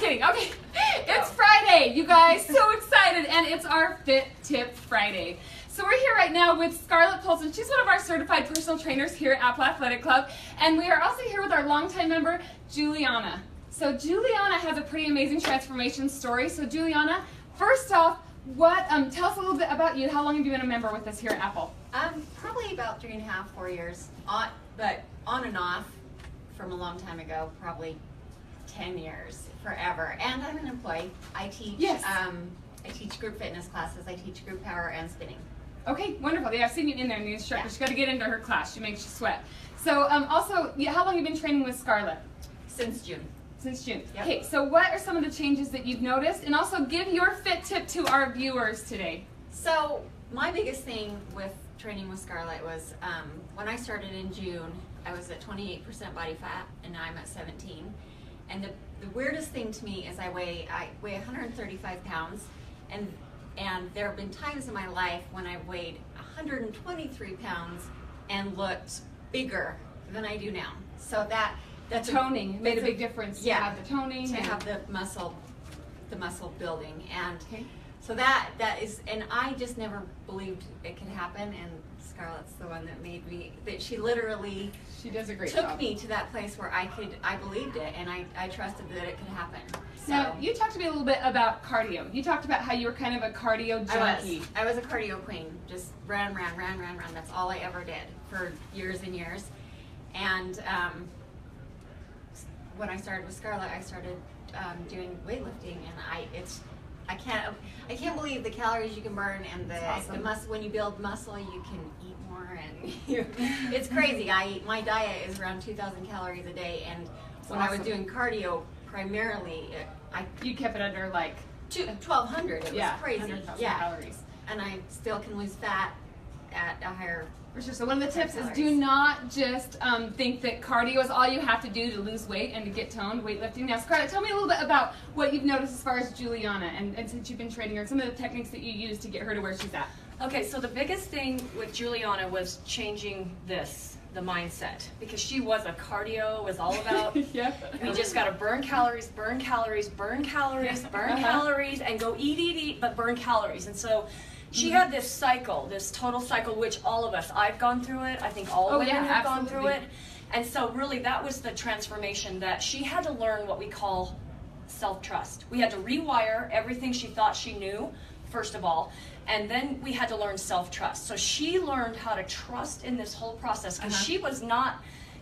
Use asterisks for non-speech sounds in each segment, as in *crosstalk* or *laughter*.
kidding. Okay, it's Friday, you guys. So excited, and it's our Fit Tip Friday. So we're here right now with Scarlett Polson. She's one of our certified personal trainers here at Apple Athletic Club, and we are also here with our longtime member, Juliana. So Juliana has a pretty amazing transformation story. So Juliana, first off, what? Um, tell us a little bit about you. How long have you been a member with us here at Apple? Um, probably about three and a half, four years. On, but on and off from a long time ago, probably 10 years, forever. And I'm an employee. I teach, Yes. um, I teach group fitness classes. I teach group power and spinning. Okay, wonderful. Yeah, I've seen you in there in the instructor. Yeah. She's got to get into her class. She makes you sweat. So, um, also, how long have you been training with Scarlett? Since June. Since June. Yep. Okay, so what are some of the changes that you've noticed? And also give your fit tip to our viewers today. So my biggest thing with training with Scarlett was um, when I started in June, I was at 28% body fat, and now I'm at 17. And the, the weirdest thing to me is I weigh I weigh 135 pounds, and and there have been times in my life when I weighed 123 pounds and looked bigger than I do now. So that a- Toning made a big difference. Yeah. To have the toning. to have the muscle the muscle building and Okay. So that that is and i just never believed it could happen and scarlett's the one that made me that she literally She does a great took job. me to that place where i could i believed it and i i trusted that it could happen so Now, you talked to me a little bit about cardio. You talked about how you were kind of a cardio I junkie. was. I was a cardio queen. Just ran, ran, ran, ran, ran. That's all I ever did for years and years. And um, when I started with Scarlett, I started um, doing weightlifting, and I it's I can't I can't believe the calories you can burn and the awesome. the muscle. When you build muscle, you can eat more, and *laughs* you, *laughs* it's crazy. I eat, my diet is around 2,000 calories a day, and when I was doing cardio, primarily it, I You kept it under like two, 1,200. It was yeah, crazy. Yeah calories. and I still can lose fat at a higher. For sure. So one of the tips is do not just um, think that cardio is all you have to do to lose weight and to get toned, weightlifting. Now, Scarlett, tell me a little bit about what you've noticed as far as Juliana and, and since you've been training her, some of the techniques that you use to get her to where she's at. Okay, so the biggest thing with Juliana was changing this, the mindset, because she was a cardio, was all *laughs* about yeah. we just got to burn calories, burn calories, burn calories, burn Uh-huh. calories, and go eat, eat, eat, but burn calories. And so she had this cycle, this total cycle, which all of us, I've gone through it. I think all Oh, women yeah, have gone through absolutely. it. And so, really, that was the transformation that she had to learn what we call self trust. We had to rewire everything she thought she knew, first of all, and then we had to learn self trust. So she learned how to trust in this whole process because Uh-huh. she was not.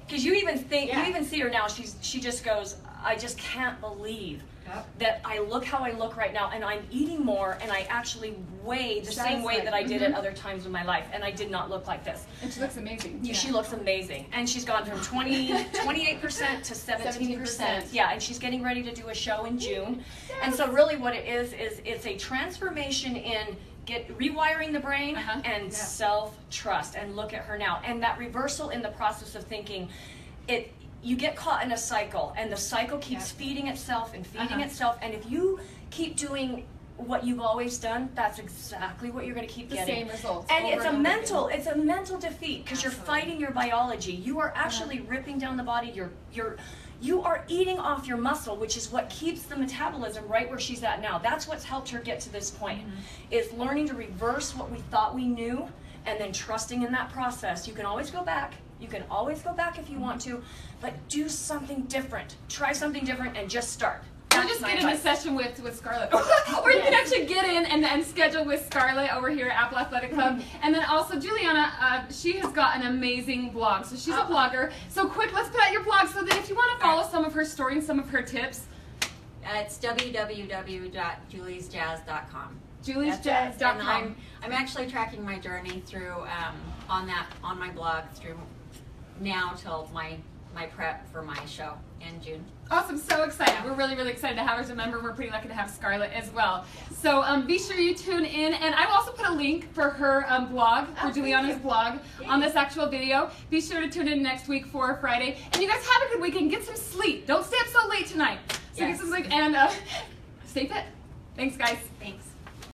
Because you even think Yeah. you even see her now. She's she just goes. I just can't believe Yep. that I look how I look right now, and I'm eating more, and I actually weigh the same way Satisfied. that I did Mhm. at other times in my life, and I did not look like this. And she looks amazing. Yeah, She looks amazing. And she's gone from 20, *laughs* 28% to 17%. 17%. Yeah, and she's getting ready to do a show in June. And so really what it is is it's a transformation in get rewiring the brain Uh-huh. and Yeah. self-trust and look at her now. And that reversal in the process of thinking it you get caught in a cycle and the cycle keeps Yeah. feeding itself and feeding Uh-huh. itself and if you keep doing what you've always done, that's exactly what you're going to keep The getting. same results. And it's a over again. mental, it's a mental defeat because you're fighting your biology. You are actually ripping down the body. You're you're you are eating off your muscle, which is what keeps the metabolism right where she's at now. That's what's helped her get to this point. Is learning to reverse what we thought we knew and then trusting in that process. You can always go back. You can always go back if you want to, but do something different. Try something different and just start. That's just get in a session with, with Scarlett. *laughs* *laughs* or you can actually get in and, and schedule with Scarlett over here at Apple Athletic Club. *laughs* And then also Juliana, uh, she has got an amazing blog. So she's a Oh. blogger. So quick, let's put out your blog so that if you want to follow some of her story and some of her tips, Uh, it's www.juliesjazz.com. That's it. And juliesjazz.com. I'm, I'm actually tracking my journey through um, on that on my blog through now till my my prep for my show in June. Awesome, so excited. We're really, really excited to have her as a member. We're pretty lucky to have Scarlett as well. So um, be sure you tune in, and I will also put a link for her um, blog, for Oh, Juliana's blog, on this actual video. Be sure to tune in next week for Friday. And you guys have a good weekend. Get some sleep. Don't stay up so late tonight. So Yes. get some sleep, and uh, *laughs* stay fit. Thanks, guys. Thanks.